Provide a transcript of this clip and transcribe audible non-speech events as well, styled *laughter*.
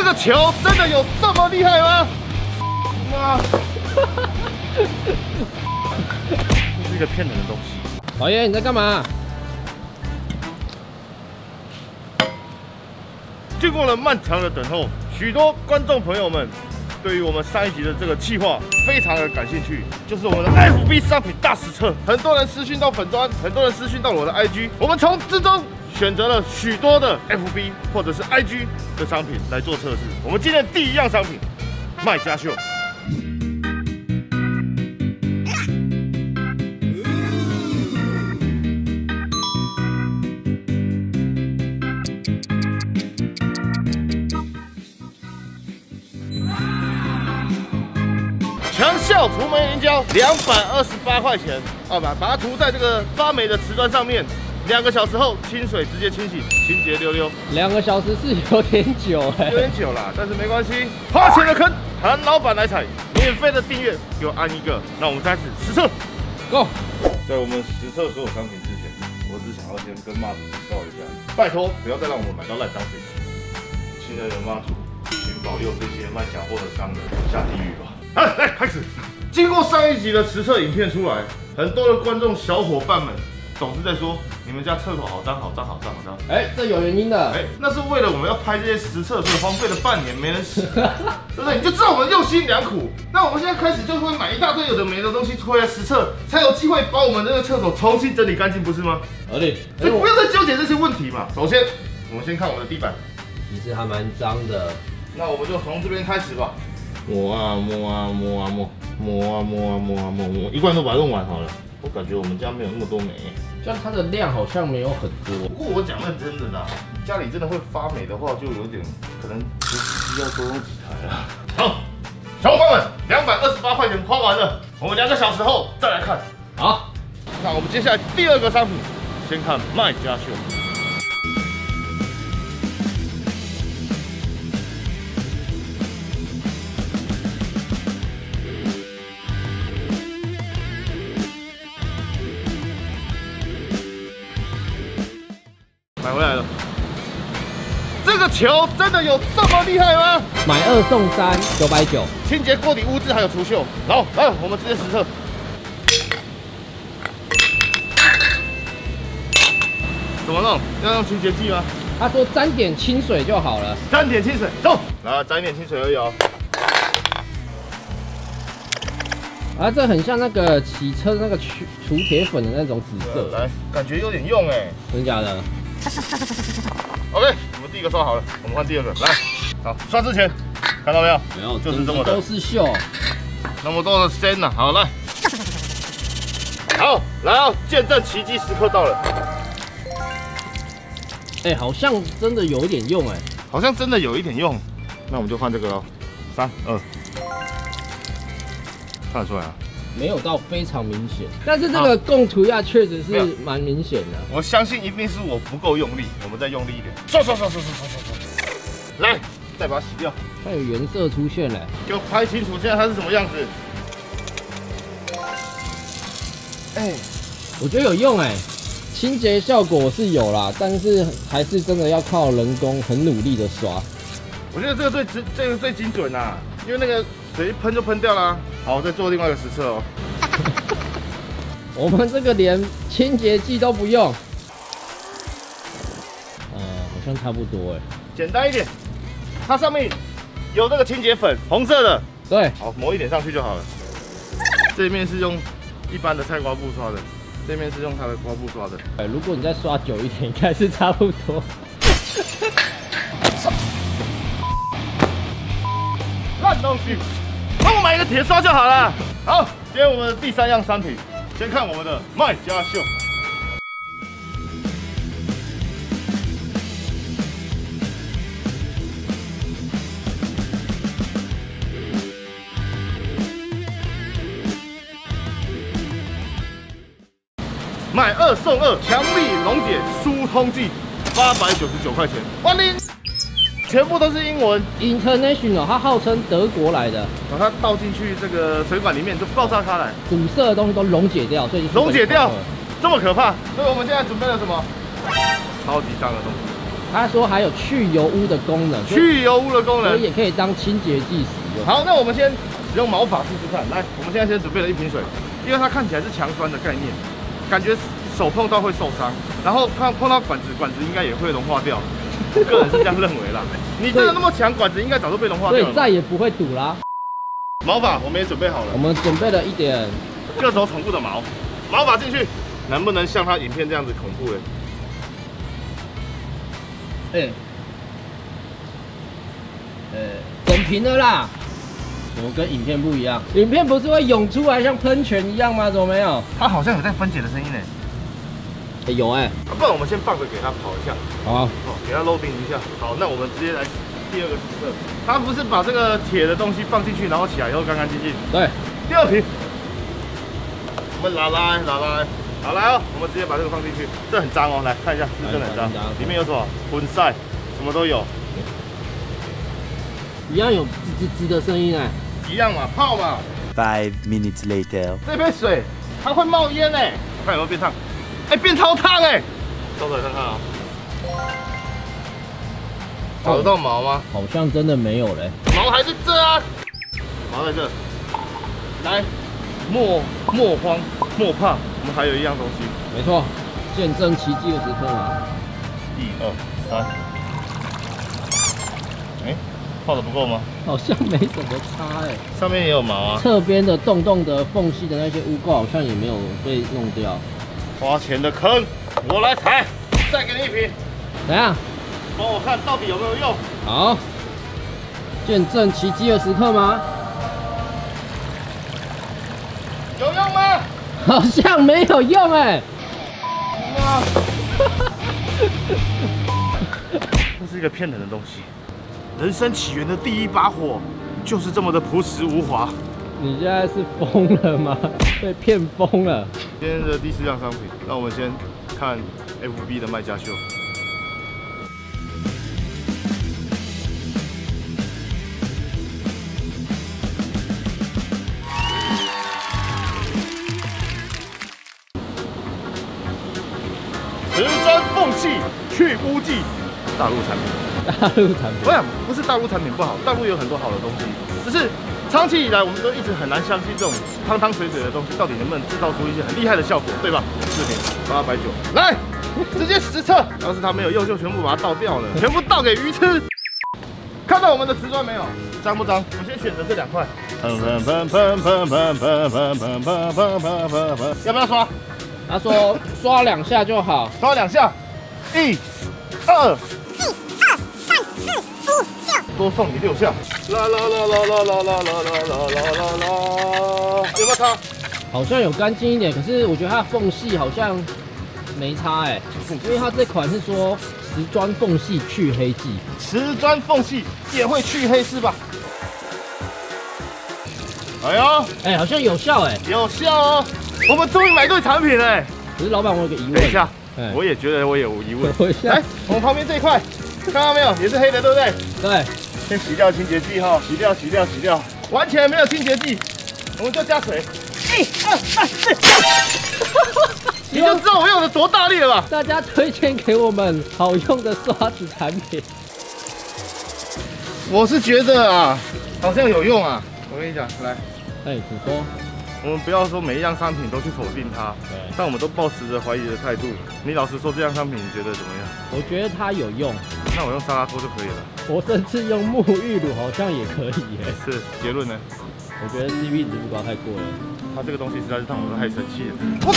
这个球真的有这么厉害吗？妈！这是一个骗人的东西。老爷你在干嘛？经过了漫长的等候，许多观众朋友们对于我们上一集的这个计划非常的感兴趣，就是我们的 FB 商品大实测。很多人私讯到粉砖，很多人私讯到我的 IG，我们从之中选择了许多的 FB 或者是 IG 的商品来做测试。我们今天第一样商品，卖家秀。强效除霉凝胶，两百二十八块钱，好吧，把它涂在这个发霉的瓷砖上面，两个小时后清水直接清洗，清洁溜溜。两个小时是有点久哎、有点久了，但是没关系，花钱的坑，喊老板来踩，免费的订阅给我按一个。那我们开始实测。Go！在我们实测所有商品之前，我只想要先跟妈祖警告一下，拜托不要再让我们买到烂商品了。亲爱的妈祖，请保佑这些卖假货的商人下地狱吧。好，来开始。经过上一集的实测影片出来，很多的观众小伙伴们总是在说，你们家厕所好脏好脏好脏好脏。哎、这有原因的。哎，那是为了我们要拍这些实测，所以荒废了半年没人洗，*laughs* 对不对？你就知道我们用心良苦。那我们现在开始就会买一大堆有的没的东西回来实测，才有机会把我们这个厕所重新整理干净，不是吗？合理。所以不要再纠结这些问题嘛。首先，我们先看我们的地板，其实还蛮脏的。那我们就从这边开始吧。摸啊摸啊摸啊摸，摸啊摸啊摸啊摸摸，一罐都把它用完好了。我感觉我们家没有那么多霉。像它的量好像没有很多。不过我讲认真的啦，家里真的会发霉的话，就有点可能需要多用几台了。好，小伙伴们，两百二十八块钱花完了，我们两个小时后再来看。好，那我们接下来第二个商品，先看卖家秀。回来了。这个球真的有这么厉害吗？买二送三，九百九。清洁锅底污渍还有除锈。好，来，我们直接实测。怎么弄？要用清洁剂吗？他说沾点清水就好了。沾点清水，走。来，沾一点清水而已哦。啊，这很像那个洗车那个除除铁粉的那种紫色，来，感觉有点用哎。真假的？*laughs* OK，我们第一个刷好了，我们换第二个。来，好，刷之前看到没有？没有，就是这么的都是锈。那么多的鲜呐、好，来，好，来哦，见证奇迹时刻到了。哎、好像真的有一点用哎、好像真的有一点用，那我们就换这个喽。三二，看得出来啊。没有到非常明显，但是这个供涂鸦确实是蛮明显的。我相信一定是我不够用力，我们再用力一点。刷刷刷刷刷刷刷刷。来，再把它洗掉，它有原色出现了，给我拍清楚现在它是什么样子。哎，我觉得有用哎、清洁效果是有啦，但是还是真的要靠人工很努力的刷。我觉得这个最精，这个最精准啊、因为那个水一喷就喷掉啦。好，我再做另外一个实测哦。*laughs* 我们这个连清洁剂都不用，呃，好像差不多哎、简单一点，它上面有那个清洁粉，红色的，对，好抹一点上去就好了。这面是用一般的菜瓜布刷的，这面是用它的刮布刷的。哎如果你再刷久一点，应该是差不多。烂东西，帮买一个铁刷就好了。好，今天我们的第三样商品，先看我们的卖家秀。买二送二，强力溶解疏通剂，八百九十九块钱。哇，你全部都是英文。International，它号称德国来的，把它倒进去这个水管里面就爆炸开来，堵塞的东西都溶解掉，所以就是溶解掉这么可怕。所以我们现在准备了什么？超级脏的东西，他说还有去油污的功能，去油污的功能。所以也可以当清洁剂使用。好，那我们先使用毛发试试看。来，我们现在先准备了一瓶水，因为它看起来是强酸的概念，感觉手碰到会受伤，然后碰碰到管子，管子应该也会融化掉。我 *laughs* 个人是这样认为啦。你真的那么强，管子应该早就被融化所以掉了。再也不会堵啦。毛发我们也准备好了我，们准备了一点，各种宠物的毛，毛发进去，能不能像它影片这样子恐怖嘞？哎、呃，整平了啦。怎么跟影片不一样？影片不是会涌出来像喷泉一样吗？怎么没有？它好像有在分解的声音呢。哎有哎、啊不然我们先放着给它跑一下，好啊，哦，给它 loading 一下。好，那我们直接来第二个实测。它不是把这个铁的东西放进去，然后起来以后干干净净。对，第二瓶，我们拿来拿来，好来哦，我们直接把这个放进去，这很脏哦，来看一下，是真的很脏里面有什么混晒，什么都有，一样有吱吱吱的声音哎、一样嘛，泡嘛。Five minutes later. 这杯水它会冒烟哎，看有没有变烫？哎、变超烫哎，收起来看看啊，找得到毛吗？好像真的没有嘞、毛还在这啊，毛在这。来，莫莫慌莫怕，我们还有一样东西，没错，见证奇迹的时刻嘛。一二三。哎、泡的不够吗？好像没什么差哎、上面也有毛啊。侧边的洞洞的缝隙的那些污垢好像也没有被弄掉。花钱的坑，我来踩。再给你一瓶，怎样？帮我看到底有没有用。好，见证奇迹的时刻吗？有用吗？好像没有用哎、哇！*laughs* 这是一个骗人的东西。人生起源的第一把火，就是这么的朴实无华。你现在是疯了吗？*laughs* 被骗疯了。今天的第四样商品，那我们先看 FB 的卖家秀。瓷砖缝隙去污剂，大陆产品。*laughs* 大陆产品，我想不是大陆产品不好，大陆有很多好的东西，只是长期以来我们都一直很难相信这种汤汤水水的东西到底能不能制造出一些很厉害的效果对吧？四瓶八百九来直接实测要是它没有用就全部把它倒掉了。全部倒给鱼吃。看到我们的瓷砖没有？脏不脏我们先选择这两块。要不要刷他说刷两下就好刷两下一二四多送你六下。啦啦啦啦啦啦啦啦啦啦啦啦，有没有擦？好像有干净一点，可是我觉得它的缝隙好像没差哎、因为它这款是说瓷砖缝隙去黑剂，瓷砖缝隙也会去黑是吧？哎呦，哎、好像有效哎、有效哦！我们终于买对产品了。可是老板，我有个疑问，等一下哎，我也觉得我有疑问。来，我们旁边这一块，看到没有？也是黑的，对不对？对，先洗掉清洁剂哈，洗掉，洗掉，洗掉，完全没有清洁剂，我们就加水，一、二、三、四，你就知道我用的多大力了吧？大家推荐给我们好用的刷子产品。我是觉得啊，好像有用啊。我跟你讲，来，哎、请说。我们不要说每一样商品都去否定它，但我们都抱持着怀疑的态度。你老实说，这样商品你觉得怎么样？我觉得它有用，那我用沙拉托就可以了。我甚至用沐浴乳好像也可以耶。*laughs* 是结论呢？我觉得 CP 值不高，太过了。它这个东西实在是让我们太生气了。我